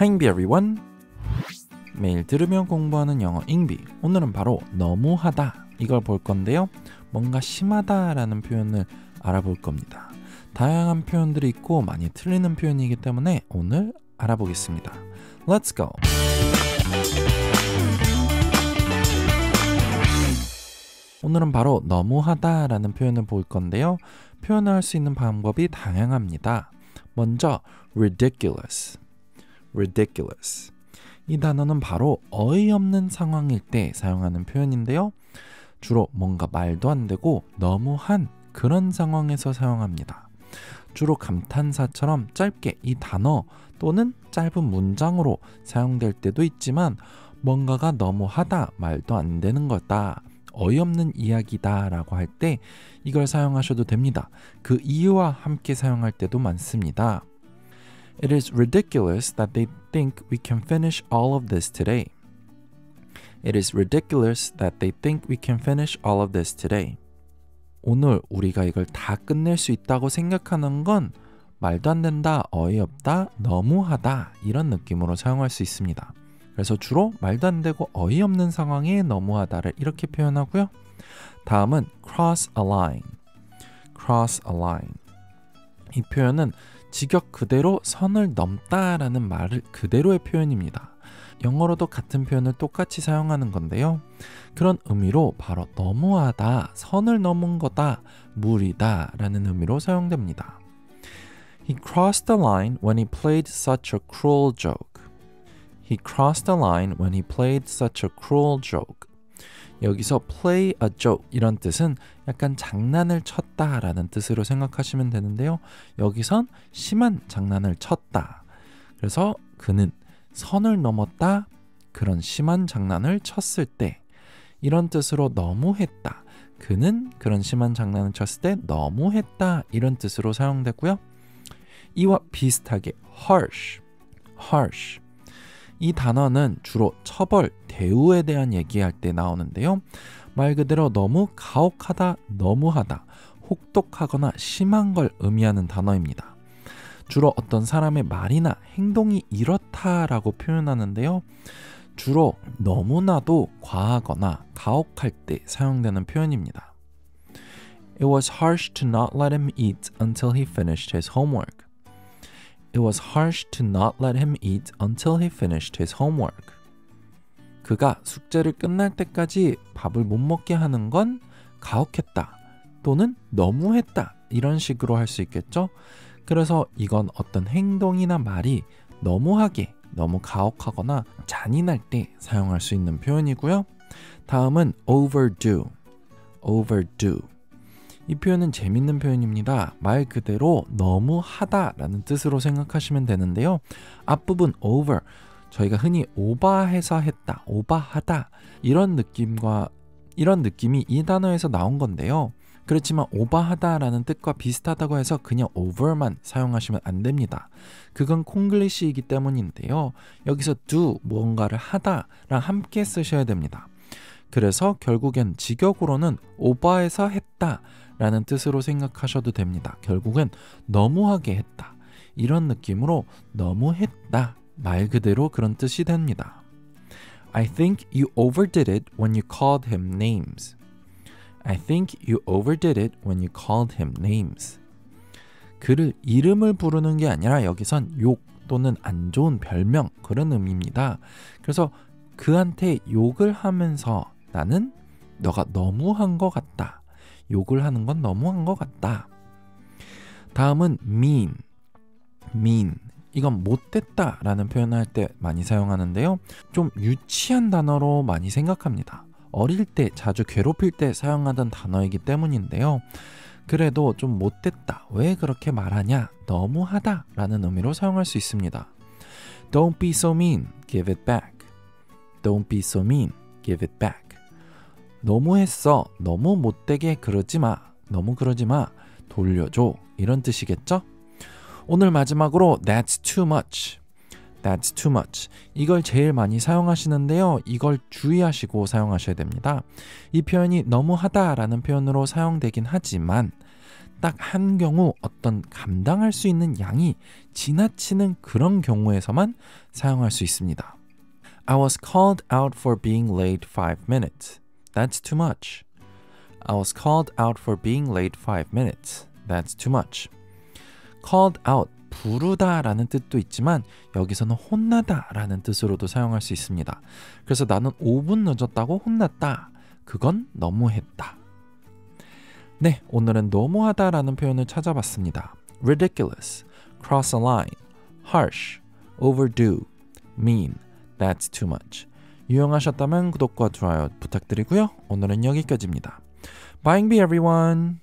Hi everyone. 매일 들으면 공부하는 영어 잉비. 오늘은 바로 너무하다 이걸 볼 건데요. 뭔가 심하다라는 표현을 알아볼 겁니다. 다양한 표현들이 있고 많이 틀리는 표현이기 때문에 오늘 알아보겠습니다. Let's go. 오늘은 바로 너무하다라는 표현을 볼 건데요. 표현할 수 있는 방법이 다양합니다. 먼저 ridiculous. Ridiculous. 이 단어는 바로 어이없는 상황일 때 사용하는 표현인데요. 주로 뭔가 말도 안 되고 너무한 그런 상황에서 사용합니다. 주로 감탄사처럼 짧게 이 단어 또는 짧은 문장으로 사용될 때도 있지만 뭔가가 너무하다, 말도 안 되는 거다, 어이없는 이야기다 라고 할 때 이걸 사용하셔도 됩니다. 그 이유와 함께 사용할 때도 많습니다. It is ridiculous that they think we can finish all of this today. It is ridiculous that they think we can finish all of this today. 오늘 우리가 이걸 다 끝낼 수 있다고 생각하는 건 말도 안 된다, 어이없다, 너무하다 이런 느낌으로 사용할 수 있습니다. 그래서 주로 말도 안 되고 어이없는 상황에 너무하다를 이렇게 표현하고요. 다음은 cross a line. cross a line. 이 표현은 직역 그대로 선을 넘다라는 말을 그대로의 표현입니다. 영어로도 같은 표현을 똑같이 사용하는 건데요. 그런 의미로 바로 너무하다, 선을 넘은 거다, 무리다 라는 의미로 사용됩니다. He crossed the line when he played such a cruel joke. He crossed the line when he played such a cruel joke. 여기서 play a joke 이런 뜻은 약간 장난을 쳤다라는 뜻으로 생각하시면 되는데요. 여기선 심한 장난을 쳤다. 그래서 그는 선을 넘었다. 그런 심한 장난을 쳤을 때 이런 뜻으로 너무했다. 그는 그런 심한 장난을 쳤을 때 너무했다. 이런 뜻으로 사용되고요. 이와 비슷하게 harsh, harsh 이 단어는 주로 처벌, 대우에 대한 얘기할 때 나오는데요. 말 그대로 너무 가혹하다, 너무하다, 혹독하거나 심한 걸 의미하는 단어입니다. 주로 어떤 사람의 말이나 행동이 이렇다라고 표현하는데요. 주로 너무나도 과하거나 가혹할 때 사용되는 표현입니다. It was harsh to not let him eat until he finished his homework. It was harsh to not let him eat until he finished his homework. 그가 숙제를 끝날 때까지 밥을 못 먹게 하는 건 가혹했다 또는 너무했다 이런 식으로 할 수 있겠죠. 그래서 이건 어떤 행동이나 말이 너무하게 너무 가혹하거나 잔인할 때 사용할 수 있는 표현이고요. 다음은 overdo. overdo. 이 표현은 재밌는 표현입니다. 말 그대로 너무 하다라는 뜻으로 생각하시면 되는데요. 앞부분 over 저희가 흔히 오바해서 했다, 오바하다 이런 느낌과 이런 느낌이 이 단어에서 나온 건데요. 그렇지만 오바하다라는 뜻과 비슷하다고 해서 그냥 over만 사용하시면 안 됩니다. 그건 콩글리시이기 때문인데요. 여기서 do 무언가를 하다랑 함께 쓰셔야 됩니다. 그래서 결국엔 직역으로는 오바해서 했다 라는 뜻으로 생각하셔도 됩니다. 결국은 너무하게 했다. 이런 느낌으로 너무했다. 말 그대로 그런 뜻이 됩니다. I think you overdid it when you called him names. I think you overdid it when you called him names. 그를 이름을 부르는 게 아니라 여기선 욕 또는 안 좋은 별명 그런 의미입니다. 그래서 그한테 욕을 하면서 나는 너가 너무한 것 같다. 욕을 하는 건 너무한 것 같다. 다음은 mean. mean. 이건 못됐다 라는 표현을 할 때 많이 사용하는데요. 좀 유치한 단어로 많이 생각합니다. 어릴 때 자주 괴롭힐 때 사용하던 단어이기 때문인데요. 그래도 좀 못됐다. 왜 그렇게 말하냐? 너무하다 라는 의미로 사용할 수 있습니다. Don't be so mean. Give it back. Don't be so mean. Give it back. 너무했어. 너무 못되게 그러지 마. 너무 그러지 마. 돌려줘. 이런 뜻이겠죠? 오늘 마지막으로 That's too much. That's too much. 이걸 제일 많이 사용하시는데요. 이걸 주의하시고 사용하셔야 됩니다. 이 표현이 너무하다 라는 표현으로 사용되긴 하지만 딱 한 경우 어떤 감당할 수 있는 양이 지나치는 그런 경우에서만 사용할 수 있습니다. I was called out for being late 5 minutes. That's too much. I was called out for being late 5 minutes. That's too much. called out 부르다라는 뜻도 있지만 여기서는 혼나다라는 뜻으로도 사용할 수 있습니다. 그래서 나는 5분 늦었다고 혼났다. 그건 너무했다. 네, 오늘은 너무하다라는 표현을 찾아봤습니다. ridiculous, cross a line, harsh, overdue, mean, that's too much. 유용하셨다면 구독과 좋아요 부탁드리고요. 오늘은 여기까지입니다. Bye, everyone.